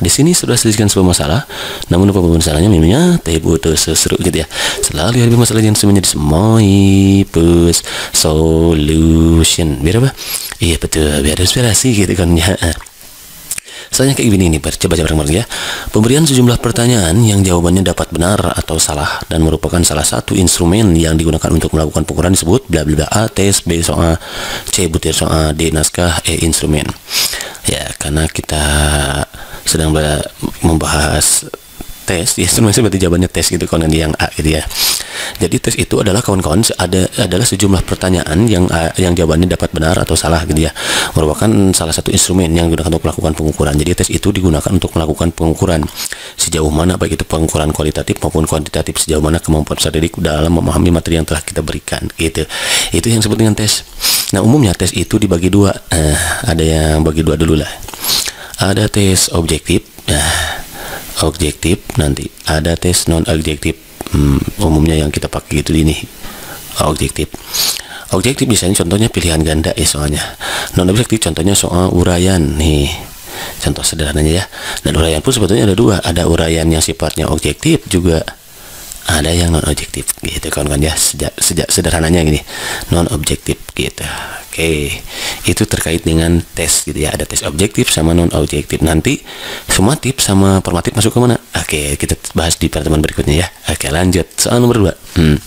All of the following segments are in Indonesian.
di sini sudah selesaikan sebuah masalah, namun apa masalahnya minumnya teh butuh seseru gitu ya. Selalu ada masalah yang semuanya push solution. Biar apa? Iya betul, biar inspirasi gitu kan ya. Soalnya kayak gini nih, coba coba bareng ya. Pemberian sejumlah pertanyaan yang jawabannya dapat benar atau salah dan merupakan salah satu instrumen yang digunakan untuk melakukan pengukuran disebut bla bla bla A tes, B soal, C butir soal, D naskah, E instrumen. Ya, karena kita sedang membahas tes ya sebenarnya berarti jawabannya tes gitu kan yang A gitu ya jadi tes itu adalah kawan-kawan ada adalah sejumlah pertanyaan yang yang jawabannya dapat benar atau salah gitu ya. Merupakan salah satu instrumen yang digunakan untuk melakukan pengukuran. Jadi tes itu digunakan untuk melakukan pengukuran sejauh mana baik itu pengukuran kualitatif maupun kuantitatif sejauh mana kemampuan peserta didik dalam memahami materi yang telah kita berikan gitu. Itu yang disebut dengan tes. Nah umumnya tes itu dibagi dua. Eh, ada yang bagi dua dulu lah. Ada tes objektif nah objektif nanti. Ada tes non objektif hmm, umumnya yang kita pakai gitu ini objektif. Objektif biasanya contohnya pilihan ganda ya soalnya. Non objektif contohnya soal uraian nih. Contoh sederhananya ya. Dan uraian pun sebetulnya ada dua. Ada uraian yang sifatnya objektif juga ada yang non objektif gitu kan kan ya sejak sejak sederhananya gini. Non objektif gitu oke. Itu terkait dengan tes gitu ya ada tes objektif sama non objektif nanti sumatif sama formatif masuk ke mana oke kita bahas di pertemuan berikutnya ya. Oke lanjut. Soal nomor dua. Hmm.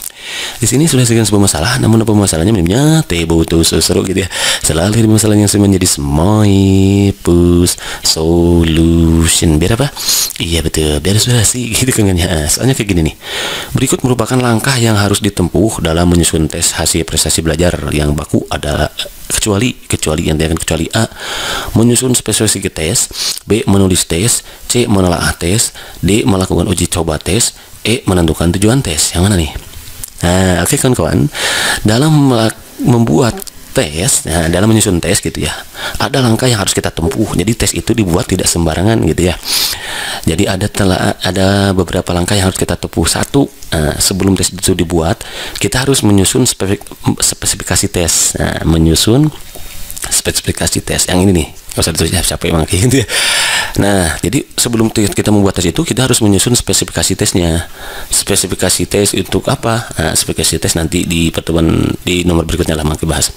Di sini sudah sekian sebuah masalah, namun apa masalahnya minumnya teh butuh seru gitu ya. Selalu ada masalah yang menjadi pus solution. Biar apa? Iya betul, biar sudah sih gitu kan ya. Soalnya kayak gini nih. Berikut merupakan langkah yang harus ditempuh dalam menyusun tes hasil prestasi belajar yang baku adalah kecuali kecuali yang dengan kecuali A menyusun spesifikasi tes B menulis tes C menelaah tes D melakukan uji coba tes E menentukan tujuan tes yang mana nih Nah, oke okay, kawan-kawan, dalam membuat tes, nah, dalam menyusun tes gitu ya, ada langkah yang harus kita tempuh. Jadi tes itu dibuat tidak sembarangan gitu ya. Jadi ada telah ada beberapa langkah yang harus kita tempuh. Satu, nah, sebelum tes itu dibuat, kita harus menyusun spesifik, spesifikasi tes. Nah, menyusun spesifikasi tes yang ini nih nggak usah ditulis siapa emang kayak gitu ya nah jadi sebelum kita membuat tes itu kita harus menyusun spesifikasi tesnya. Spesifikasi tes untuk apa? Nah, spesifikasi tes nanti di pertemuan di nomor berikutnya lah kita bahas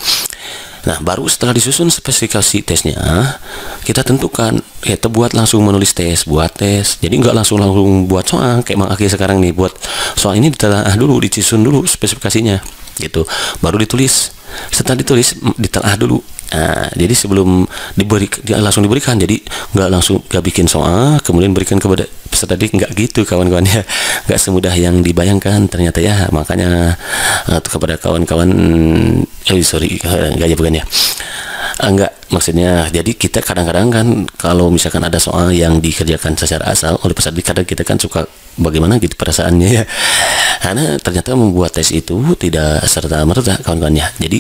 Nah, baru setelah disusun spesifikasi tesnya, kita tentukan, kita buat langsung menulis tes, buat tes. Jadi nggak langsung langsung buat soal kayak Mang Aki sekarang nih, buat soal ini ditelaah dulu, disusun dulu spesifikasinya, gitu. Baru ditulis. Setelah ditulis, ditelaah dulu. Nah, jadi sebelum diberi dia langsung diberikan, jadi nggak langsung nggak bikin soal, kemudian berikan kepada peserta didik. Nggak gitu kawan-kawan ya, nggak semudah yang dibayangkan ternyata ya, makanya uh, kepada kawan-kawan, eh sorry. Nggak ya bukan ya, enggak maksudnya jadi kita kadang-kadang kan kalau misalkan ada soal yang dikerjakan secara asal oleh peserta kadang kita kan suka bagaimana gitu perasaannya ya. Karena ternyata membuat tes itu tidak serta merta kawan-kawannya jadi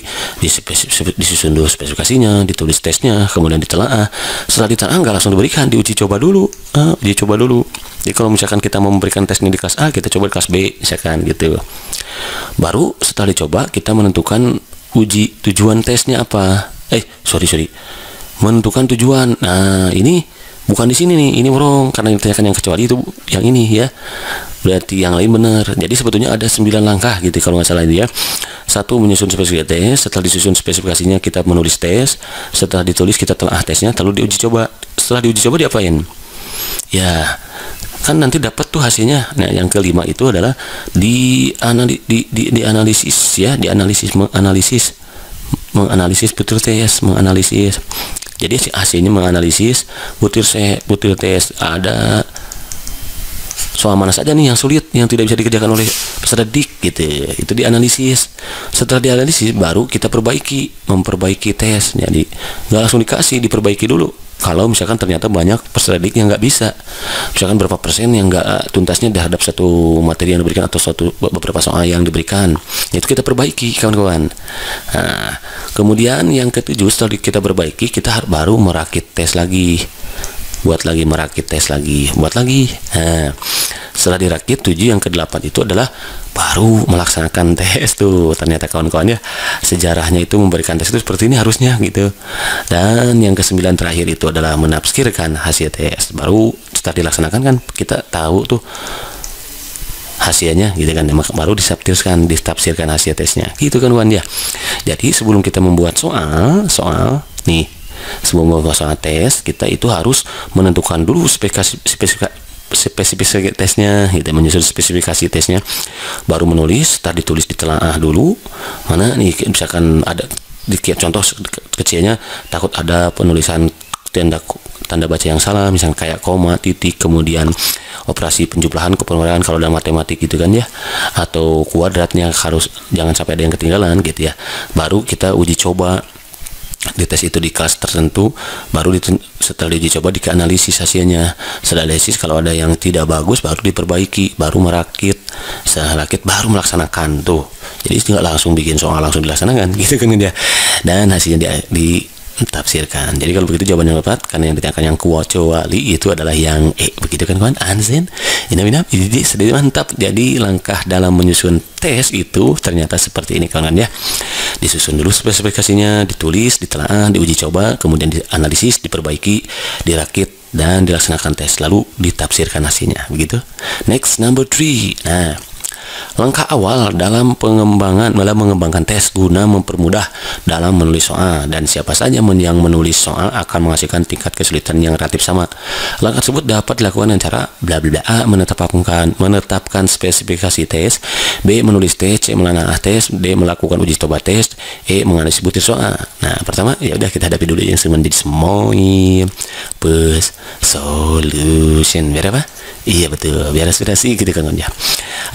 disusun dulu spesifikasinya ditulis tesnya kemudian ditelaah. Setelah ditelaah nggak langsung diberikan diuji coba dulu. Uh, uji coba dulu. Jadi kalau misalkan kita mau memberikan tesnya di kelas A kita coba di kelas B misalkan gitu. Baru setelah dicoba kita menentukan uji tujuan tesnya apa? Eh sorry sorry. Menentukan tujuan. Nah ini bukan di sini nih ini wrong karena yang ditanyakan yang kecuali itu yang ini ya. Berarti yang lain benar. Jadi sebetulnya ada sembilan langkah gitu kalau nggak salah itu ya. Satu menyusun spesifikasi tes. Setelah disusun spesifikasinya kita menulis tes. Setelah ditulis kita telah tesnya lalu diuji coba. Setelah diuji coba diapain? Ya kan nanti dapat tuh hasilnya. Nah yang kelima itu adalah di anali, di, di, di analisis ya di analisis menganalisis menganalisis betul tes menganalisis. Jadi si hasilnya menganalisis butir se butir tes ada soal mana saja nih yang sulit yang tidak bisa dikerjakan oleh peserta didik gitu. Itu dianalisis. Setelah dianalisis baru kita perbaiki memperbaiki tes jadi nggak langsung dikasih diperbaiki dulu kalau misalkan ternyata banyak peserta didik yang nggak bisa. Misalkan berapa persen yang nggak tuntasnya terhadap satu materi yang diberikan atau suatu beberapa soal yang diberikan. Itu kita perbaiki kawan-kawan. Nah, kemudian yang ketujuh setelah kita perbaiki kita baru merakit tes lagi. Buat lagi merakit tes lagi. Buat lagi. Nah, setelah dirakit tujuh yang kedelapan itu adalah baru melaksanakan tes tuh. Ternyata kawan-kawan ya sejarahnya itu memberikan tes itu seperti ini harusnya gitu. Dan yang kesembilan terakhir itu adalah menafsirkan hasil tes. Baru setelah dilaksanakan kan kita tahu tuh hasilnya gitu kan. Baru disaptirkan ditafsirkan hasil tesnya. Gitu kan kawan ya. Jadi sebelum kita membuat soal soal nih sebelum membuat soal tes kita itu harus menentukan dulu spesifikasi spesifikasi tesnya gitu menyusun spesifikasi tesnya. Baru menulis tadi di telah dulu. Mana nih misalkan ada di contoh kecilnya takut ada penulisan tanda tanda baca yang salah misalnya kayak koma titik kemudian operasi penjumlahan kepengurangan kalau dalam matematik gitu kan ya atau kuadratnya harus jangan sampai ada yang ketinggalan gitu ya. Baru kita uji coba di tes itu di kelas tertentu baru setelah diuji coba dianalisis hasilnya. Setelah kalau ada yang tidak bagus baru diperbaiki baru merakit. Setelah rakit baru melaksanakan tuh. Jadi tidak langsung bikin soal langsung dilaksanakan gitu kan dia. Dan hasilnya di, di tafsirkan. Jadi kalau begitu jawaban yang tepat karena yang ditanyakan yang wali itu adalah yang E. Begitu kan kawan? Anzen. Ini ini Jadi sedih mantap. Jadi langkah dalam menyusun tes itu ternyata seperti ini kawan ya. Disusun dulu spesifikasinya, ditulis, ditelaah, diuji coba, kemudian dianalisis, diperbaiki, dirakit dan dilaksanakan tes lalu ditafsirkan hasilnya begitu. Next number three. Nah, Langkah awal dalam pengembangan dalam mengembangkan tes guna mempermudah dalam menulis soal dan siapa saja yang menulis soal akan menghasilkan tingkat kesulitan yang relatif sama. Langkah tersebut dapat dilakukan dengan cara bla bla A menetapkan menetapkan spesifikasi tes, B menulis tes, C menelaah tes, D melakukan uji coba tes, E menganalisis butir soal. Nah, pertama ya udah kita hadapi dulu yang menjadi semoi pes solution berapa? Iya betul, biar aspirasi gitu kan ya.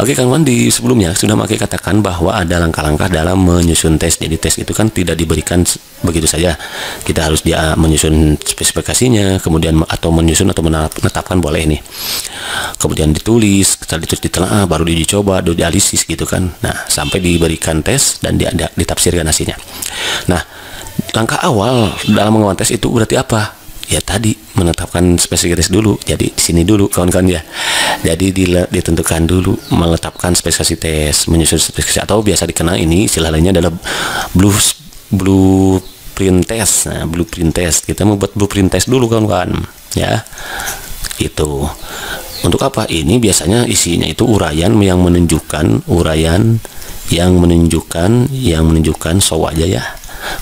Oke kawan di sebelumnya sudah pakai katakan bahwa ada langkah-langkah dalam menyusun tes. Jadi tes itu kan tidak diberikan begitu saja. Kita harus dia menyusun spesifikasinya, kemudian atau menyusun atau menetapkan boleh nih. Kemudian ditulis, kita ditulis ditelaah, baru diuji coba, dialisis gitu kan. Nah sampai diberikan tes dan dia ditafsirkan hasilnya. Nah langkah awal dalam mengembangkan tes itu berarti apa? ya tadi menetapkan spesifikasi dulu. Jadi di sini dulu kawan-kawan ya. Jadi ditentukan dulu menetapkan spesifikasi tes menyusun spesifikasi atau biasa dikenal ini istilah lainnya adalah blue blueprint test. Nah blueprint test. Kita membuat blueprint test dulu kawan-kawan ya. Itu untuk apa? Ini biasanya isinya itu uraian yang menunjukkan uraian yang menunjukkan yang menunjukkan so aja ya.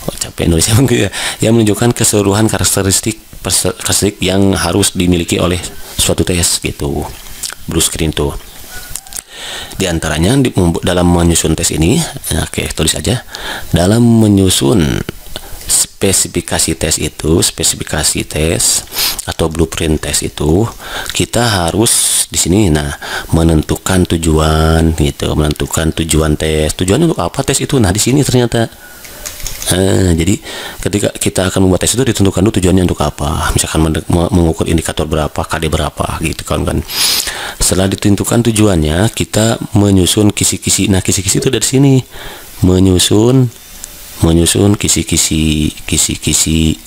Oh, capek Indonesia ya? Yang menunjukkan keseluruhan karakteristik karakteristik yang harus dimiliki oleh suatu tes gitu blue screen tuh. Di antaranya di, dalam menyusun tes ini nah, oke tulis aja. Dalam menyusun spesifikasi tes itu spesifikasi tes atau blueprint tes itu kita harus di sini nah menentukan tujuan gitu menentukan tujuan tes tujuan untuk apa tes itu? Nah di sini ternyata Nah, jadi ketika kita akan membuat tes itu ditentukan dulu tujuannya untuk apa. Misalkan mengukur indikator berapa, KD berapa gitu kan kan. Setelah ditentukan tujuannya, kita menyusun kisi-kisi. Nah, kisi-kisi itu dari sini. Menyusun menyusun kisi-kisi kisi-kisi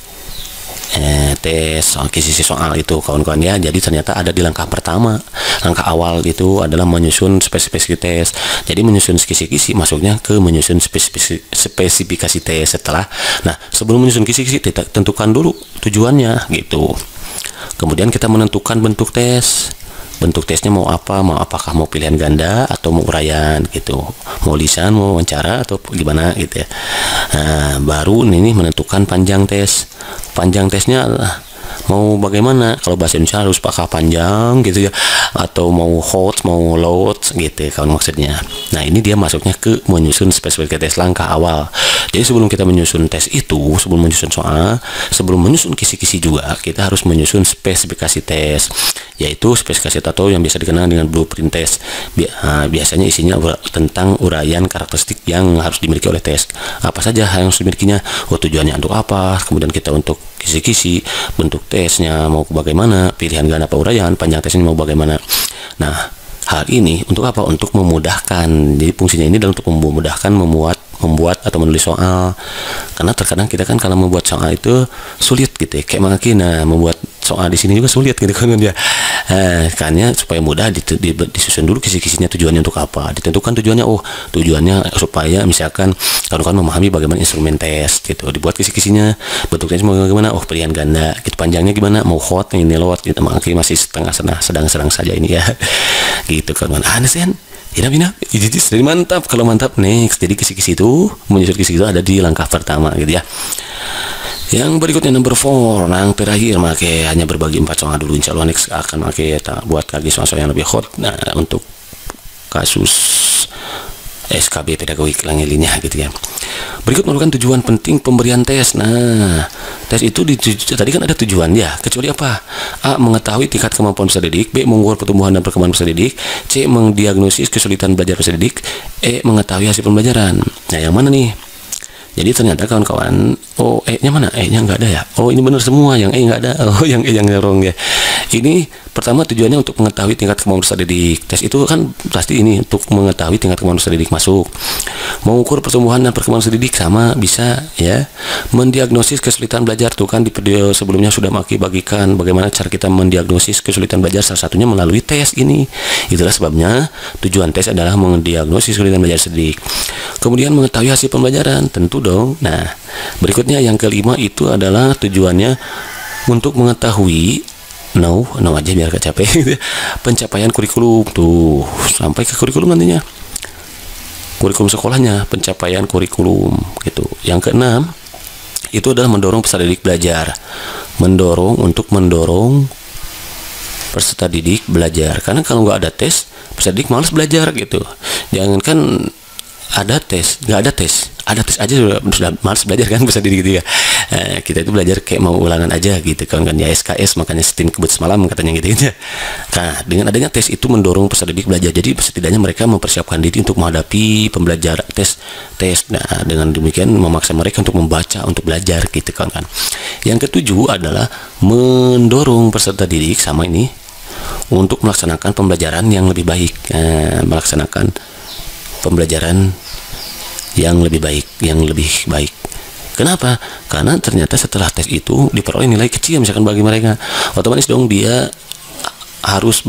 eh, tes soal kisi soal itu kawan-kawan ya. Jadi ternyata ada di langkah pertama langkah awal itu adalah menyusun spesifikasi tes. Jadi menyusun kisi-kisi masuknya ke menyusun spesifikasi, spesifikasi tes setelah. Nah sebelum menyusun kisi-kisi tentukan dulu tujuannya gitu. Kemudian kita menentukan bentuk tes bentuk tesnya mau apa mau apakah mau pilihan ganda atau mau uraian gitu. Mau lisan mau wawancara atau gimana gitu ya. Nah, baru ini menentukan panjang tes. Panjang tesnya mau bagaimana? Kalau bahasa Indonesia harus pakai panjang gitu ya. Atau mau hot mau load gitu ya, kalau maksudnya. Nah ini dia masuknya ke menyusun spesifikasi tes langkah awal. Jadi sebelum kita menyusun tes itu sebelum menyusun soal sebelum menyusun kisi-kisi juga kita harus menyusun spesifikasi tes. Yaitu spesifikasi atau yang biasa dikenal dengan blueprint test nah, biasanya isinya tentang uraian karakteristik yang harus dimiliki oleh tes. Apa saja yang harus dimilikinya? Oh, tujuannya untuk apa? Kemudian kita untuk kisi-kisi bentuk tesnya mau bagaimana pilihan ganda apa uraian panjang tesnya mau bagaimana. Nah hal ini untuk apa? Untuk memudahkan. Jadi fungsinya ini adalah untuk memudahkan memuat membuat atau menulis soal. Karena terkadang kita kan kalau membuat soal itu sulit gitu ya. Kayak makin nah membuat soal di sini juga sulit gitu kan dia eh, karena supaya mudah disusun dulu kisi-kisinya tujuannya untuk apa. Ditentukan tujuannya oh tujuannya supaya misalkan kalau kan memahami bagaimana instrumen tes gitu. Dibuat kisi-kisinya bentuknya bagaimana oh pilihan ganda gitu panjangnya gimana mau hot ini lewat gitu. Makanya masih setengah sedang-sedang saja ini ya. Gitu kan ah sen Ina bina, jadi jadi mantap. Kalau mantap next, jadi kisi-kisi itu menyusun kisi itu ada di langkah pertama gitu ya. Yang berikutnya number 4 Yang terakhir make hanya berbagi empat soal dulu. Insya Allah next akan make buat lagi soal-soal yang lebih hot. Nah untuk kasus SKB pedagogik langilinya gitu ya. Berikut merupakan tujuan penting pemberian tes. Nah, tes itu di, tadi kan ada tujuan ya, kecuali apa? A. Mengetahui tingkat kemampuan peserta didik, B. Mengukur pertumbuhan dan perkembangan peserta didik, C. Mendiagnosis kesulitan belajar peserta didik, E. Mengetahui hasil pembelajaran. Nah, yang mana nih? Jadi ternyata kawan-kawan, oh E-nya mana? E-nya nggak ada ya? Oh ini benar semua, yang E nggak ada. Oh yang E yang wrong ya. Ini pertama tujuannya untuk mengetahui tingkat kemampuan peserta didik. Tes itu kan pasti ini untuk mengetahui tingkat kemampuan peserta didik masuk. Mengukur pertumbuhan dan perkembangan peserta didik sama bisa ya. Mendiagnosis kesulitan belajar tuh kan di video sebelumnya sudah maki bagikan bagaimana cara kita mendiagnosis kesulitan belajar salah satunya melalui tes ini. Itulah sebabnya tujuan tes adalah mendiagnosis kesulitan belajar didik. Kemudian mengetahui hasil pembelajaran tentu dong. Nah, berikutnya yang kelima itu adalah tujuannya untuk mengetahui no no aja biar gak capek. Pencapaian kurikulum tuh. Sampai ke kurikulum nantinya. Kurikulum sekolahnya pencapaian kurikulum gitu. Yang keenam itu adalah mendorong peserta didik belajar. Mendorong untuk mendorong peserta didik belajar. Karena kalau nggak ada tes peserta didik malas belajar gitu. Jangankan ada tes nggak ada tes. Ada tes aja sudah, sudah malas belajar kan bisa diri gitu ya. Eh, kita itu belajar kayak mau ulangan aja gitu kan kan ya SKS makanya setin kebut semalam katanya gitu ya. Nah dengan adanya tes itu mendorong peserta didik belajar. Jadi setidaknya mereka mempersiapkan diri untuk menghadapi pembelajaran tes tes nah dengan demikian memaksa mereka untuk membaca untuk belajar gitu kan kan. Yang ketujuh adalah mendorong peserta didik sama ini untuk melaksanakan pembelajaran yang lebih baik. Eh, melaksanakan pembelajaran yang lebih baik, yang lebih baik. Kenapa? Karena ternyata setelah tes itu diperoleh nilai kecil misalkan bagi mereka, otomatis dong dia harus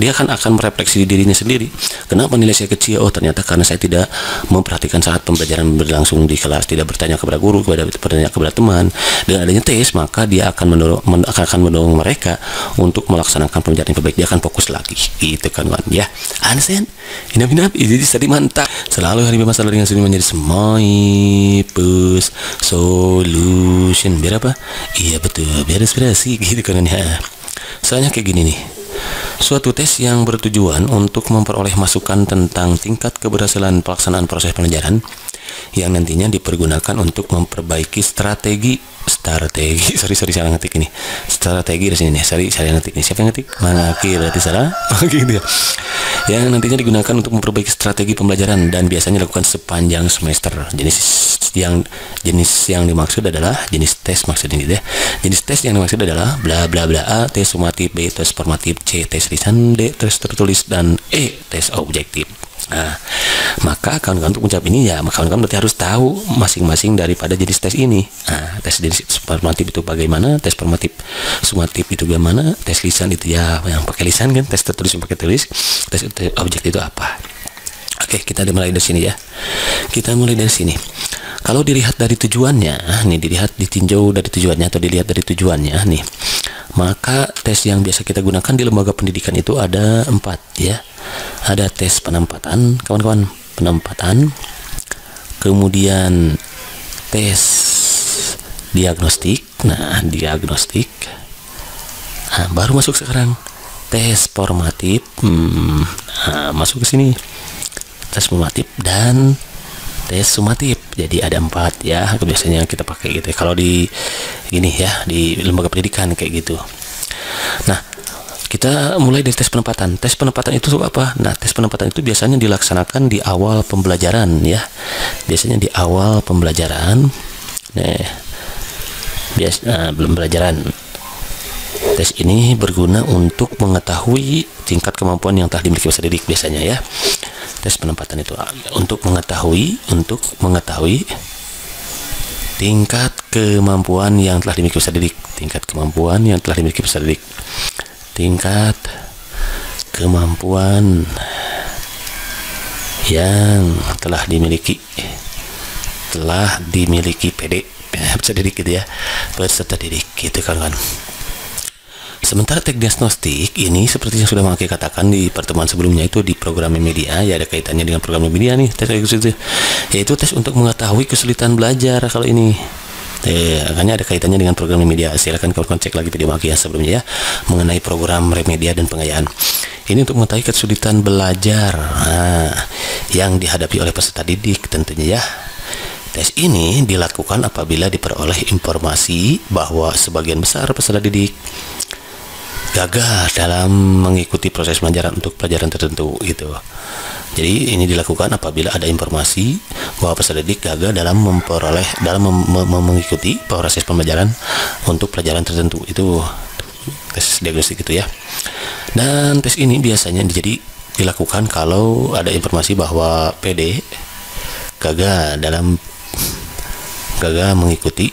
dia kan akan merefleksi dirinya sendiri. Kenapa nilai saya kecil? Oh ternyata karena saya tidak memperhatikan saat pembelajaran berlangsung di kelas. Tidak bertanya kepada guru kepada bertanya kepada teman. Dengan adanya tes maka dia akan mendorong men, akan mendorong mereka untuk melaksanakan pembelajaran yang baik dia akan fokus lagi. Gitu kan kan ya. Ansen ini binap ini tadi mantap. Selalu hari masalah dengan sini menjadi semai pus solution. Biar apa? Iya betul. Biar inspirasi gitu kan ya Soalnya kayak gini nih. Suatu tes yang bertujuan untuk memperoleh masukan tentang tingkat keberhasilan pelaksanaan proses pelajaran yang nantinya dipergunakan untuk memperbaiki strategi strategi sorry sorry salah ngetik ini. Strategi di sini nih sorry salah ngetik ini. Siapa yang ngetik? Mana? Berarti salah. Gitu ya. Yang nantinya digunakan untuk memperbaiki strategi pembelajaran dan biasanya dilakukan sepanjang semester. Jenis yang jenis yang dimaksud adalah jenis tes maksudnya gitu ya. Jenis tes yang dimaksud adalah bla bla bla A tes sumatif B tes formatif C tes lisan D tes tertulis dan E tes objektif Nah, maka kawan-kawan untuk menjawab ini ya, kawan-kawan berarti harus tahu masing-masing daripada jenis tes ini. Nah, tes jenis formatif itu bagaimana, tes formatif sumatif itu bagaimana, tes lisan itu ya yang pakai lisan kan, tes tertulis yang pakai tulis, tes, tes objek itu apa. Oke, kita mulai dari sini ya. Kita mulai dari sini. Kalau dilihat dari tujuannya, nih dilihat ditinjau dari tujuannya atau dilihat dari tujuannya nih, maka tes yang biasa kita gunakan di lembaga pendidikan itu ada empat ya. Ada tes penempatan kawan-kawan penempatan. Kemudian tes diagnostik nah diagnostik. Nah, baru masuk sekarang. Tes formatif hmm, nah, masuk ke sini. Tes formatif dan tes sumatif jadi ada empat ya biasanya kita pakai gitu ya. kalau di gini ya di lembaga pendidikan kayak gitu nah kita mulai dari tes penempatan. Tes penempatan itu apa? Nah, tes penempatan itu biasanya dilaksanakan di awal pembelajaran ya. Biasanya di awal pembelajaran. Nah, bias nah, belum pembelajaran. Tes ini berguna untuk mengetahui tingkat kemampuan yang telah dimiliki peserta didik biasanya ya. Tes penempatan itu. Untuk mengetahui untuk mengetahui tingkat kemampuan yang telah dimiliki peserta didik. Tingkat kemampuan yang telah dimiliki peserta didik. Tingkat kemampuan yang telah dimiliki telah dimiliki PD peserta didik gitu ya. Peserta didik gitu kan Sementara diagnostik ini seperti yang sudah Maki katakan di pertemuan sebelumnya itu di program media ya ada kaitannya dengan program media nih tes itu yaitu tes untuk mengetahui kesulitan belajar kalau ini Eh, makanya ada kaitannya dengan program media. Silakan kawan-kawan cek lagi video Maki ya sebelumnya ya mengenai program remedia dan pengayaan. Ini untuk mengetahui kesulitan belajar nah, yang dihadapi oleh peserta didik tentunya ya. Tes ini dilakukan apabila diperoleh informasi bahwa sebagian besar peserta didik gagal dalam mengikuti proses pelajaran untuk pelajaran tertentu gitu. Jadi ini dilakukan apabila ada informasi bahwa peserta didik gagal dalam memperoleh dalam mem mem mengikuti proses pembelajaran untuk pelajaran tertentu itu tes diagnostik itu ya. Dan tes ini biasanya jadi dilakukan kalau ada informasi bahwa PD gagal dalam gagal mengikuti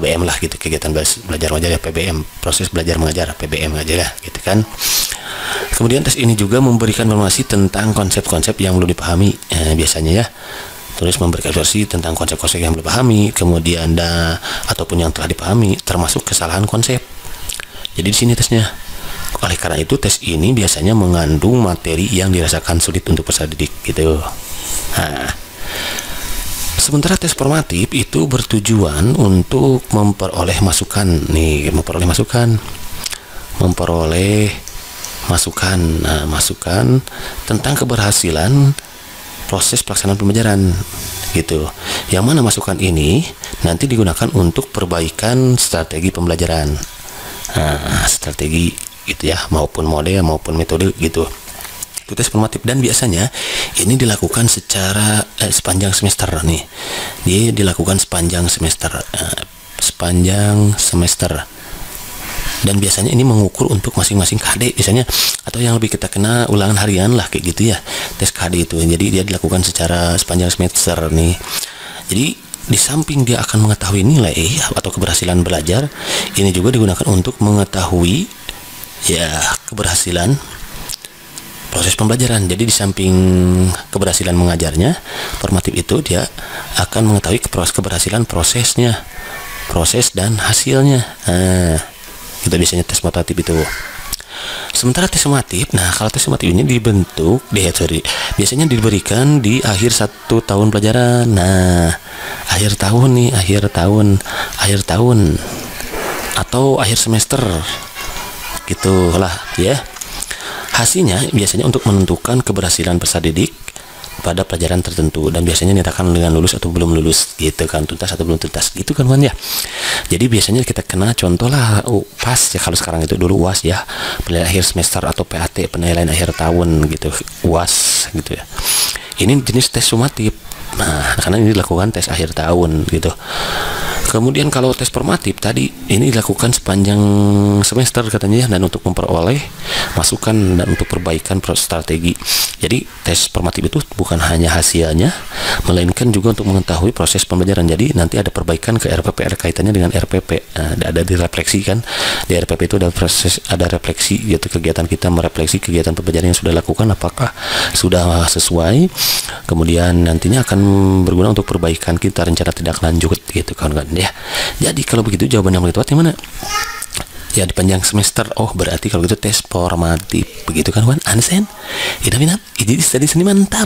KBM lah gitu kegiatan belajar mengajar ya PBM proses belajar mengajar PBM aja lah gitu kan. Kemudian tes ini juga memberikan informasi tentang konsep-konsep yang belum dipahami eh, biasanya ya. Terus memberikan versi tentang konsep-konsep yang belum dipahami kemudian da, ataupun yang telah dipahami termasuk kesalahan konsep. Jadi di sini tesnya. Oleh karena itu tes ini biasanya mengandung materi yang dirasakan sulit untuk peserta didik gitu. Nah Sementara tes formatif itu bertujuan untuk memperoleh masukan nih, memperoleh masukan, memperoleh masukan, nah, masukan tentang keberhasilan proses pelaksanaan pembelajaran gitu. Yang mana masukan ini nanti digunakan untuk perbaikan strategi pembelajaran, nah, strategi gitu ya, maupun model maupun metode gitu tes formatif dan biasanya ini dilakukan secara eh, sepanjang semester nih. Dia dilakukan sepanjang semester eh, sepanjang semester. Dan biasanya ini mengukur untuk masing-masing KD biasanya. Atau yang lebih kita kena ulangan harian lah kayak gitu ya tes KD itu. Jadi dia dilakukan secara sepanjang semester nih. Jadi di samping dia akan mengetahui nilai atau keberhasilan belajar ini juga digunakan untuk mengetahui ya keberhasilan proses pembelajaran. Jadi di samping keberhasilan mengajarnya, formatif itu dia akan mengetahui keberhasilan prosesnya, proses dan hasilnya. Nah, kita biasanya tes formatif itu. Sementara tes formatif, nah kalau tes formatif ini dibentuk di sorry, biasanya diberikan di akhir satu tahun pelajaran. Nah, akhir tahun nih, akhir tahun, akhir tahun atau akhir semester, gitulah ya. Hasilnya biasanya untuk menentukan keberhasilan peserta didik pada pelajaran tertentu dan biasanya nyatakan dengan lulus atau belum lulus gitu kan tuntas atau belum tuntas. Gitu kan kan ya? Jadi biasanya kita kena contoh lah pas ya kalau sekarang itu dulu uas ya penilaian akhir semester atau PAT penilaian akhir tahun gitu uas gitu ya. Ini jenis tes sumatif. Nah karena ini dilakukan tes akhir tahun gitu Kemudian kalau tes formatif tadi ini dilakukan sepanjang semester katanya ya dan untuk memperoleh masukan dan untuk perbaikan strategi. Jadi tes formatif itu bukan hanya hasilnya melainkan juga untuk mengetahui proses pembelajaran. Jadi nanti ada perbaikan ke RPP kaitannya dengan RPP. Nah, ada direfleksi kan. Di RPP itu ada proses ada refleksi yaitu kegiatan kita merefleksi kegiatan pembelajaran yang sudah lakukan apakah sudah sesuai. Kemudian nantinya akan berguna untuk perbaikan kita rencana tidak lanjut gitu kan kan ya jadi kalau begitu jawaban yang paling tepat mana ya di panjang semester oh berarti kalau gitu tes formatif begitu kan Wan? Ansen? Tidak minat jadi tadi seni mantap